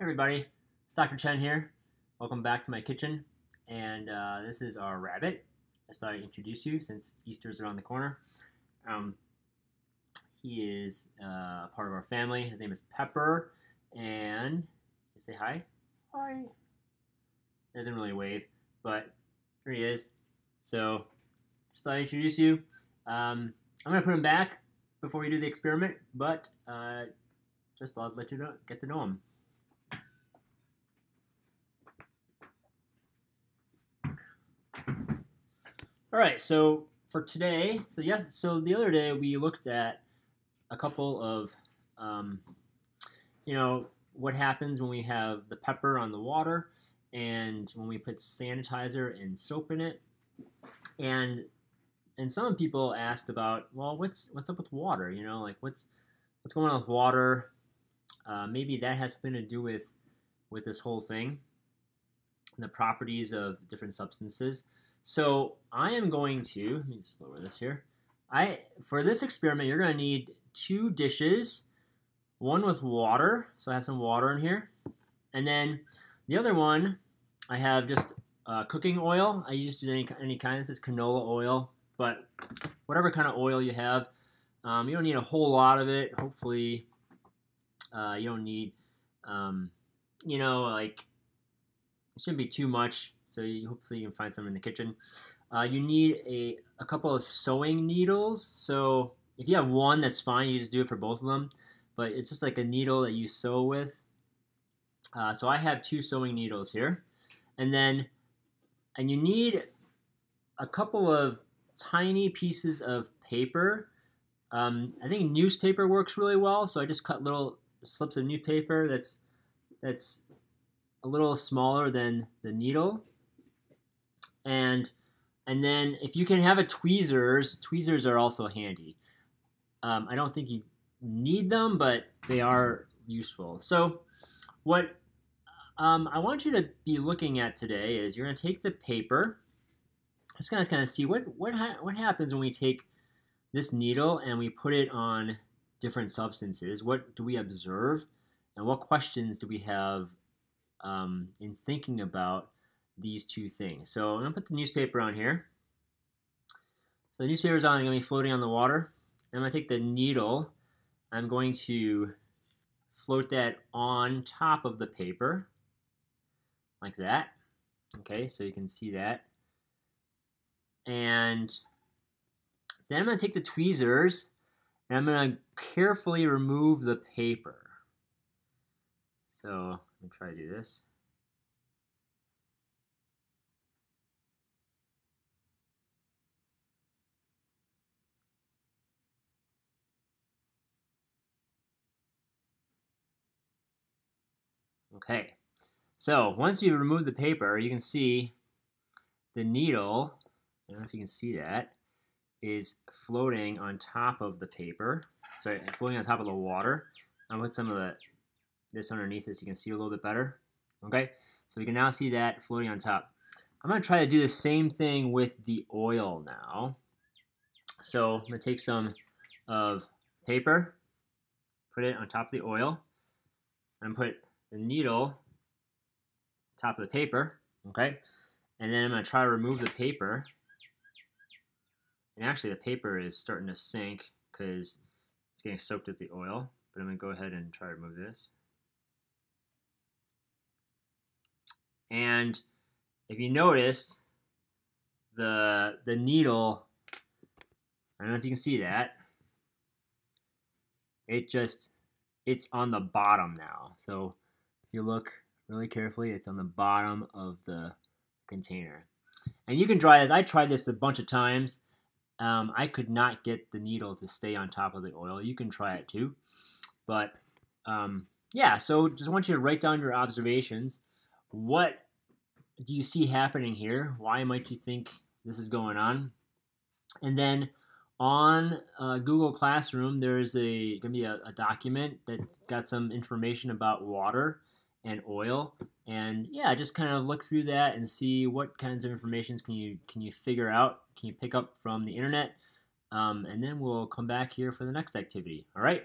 everybody, it's Dr. Chen here. Welcome back to my kitchen. And uh, this is our rabbit. I thought I'd introduce you since Easter's around the corner. Um, he is uh, part of our family. His name is Pepper. And say hi. Hi. He Doesn't really wave, but here he is. So just thought I'd introduce you. Um, I'm gonna put him back before we do the experiment, but uh, just thought I'd let you know, get to know him. All right, so for today, so yes, so the other day we looked at a couple of, um, you know, what happens when we have the pepper on the water and when we put sanitizer and soap in it. And and some people asked about, well, what's what's up with water? You know, like what's what's going on with water? Uh, maybe that has something to do with with this whole thing, the properties of different substances. So I am going to, let me just lower this here. I For this experiment, you're going to need two dishes, one with water, so I have some water in here. And then the other one, I have just uh, cooking oil. I use any, any kind. This is canola oil, but whatever kind of oil you have. Um, you don't need a whole lot of it. Hopefully, uh, you don't need, um, you know, like it shouldn't be too much, so you, hopefully you can find some in the kitchen. Uh, you need a, a couple of sewing needles. So if you have one, that's fine. You just do it for both of them. But it's just like a needle that you sew with. Uh, so I have two sewing needles here. And then, and you need a couple of tiny pieces of paper. Um, I think newspaper works really well. So I just cut little slips of newspaper that's that's a little smaller than the needle. And and then if you can have a tweezers, tweezers are also handy. Um, I don't think you need them, but they are useful. So what um, I want you to be looking at today is you're going to take the paper. Just going to kind of see what what ha what happens when we take this needle and we put it on different substances. What do we observe, and what questions do we have um, in thinking about these two things. So I'm going to put the newspaper on here. So the newspaper is on, going to be floating on the water. I'm going to take the needle. I'm going to float that on top of the paper, like that. Okay, so you can see that. And then I'm going to take the tweezers and I'm going to carefully remove the paper. So let me try to do this. Okay, so once you remove the paper, you can see the needle, I don't know if you can see that, is floating on top of the paper. Sorry, floating on top of the water. I'll put some of the this underneath this, you can see a little bit better. Okay, so we can now see that floating on top. I'm going to try to do the same thing with the oil now. So I'm going to take some of paper, put it on top of the oil, and put the needle top of the paper, okay? And then I'm going to try to remove the paper. And actually the paper is starting to sink because it's getting soaked with the oil. But I'm going to go ahead and try to remove this. And if you notice, the the needle, I don't know if you can see that. It just it's on the bottom now. So if you look really carefully, it's on the bottom of the container. And you can try this. I tried this a bunch of times. Um, I could not get the needle to stay on top of the oil. You can try it too. But um, yeah, so just want you to write down your observations what do you see happening here? Why might you think this is going on? And then on uh, Google Classroom, there's a going to be a, a document that's got some information about water and oil. And yeah, just kind of look through that and see what kinds of information can you can you figure out, can you pick up from the internet, um, and then we'll come back here for the next activity. All right.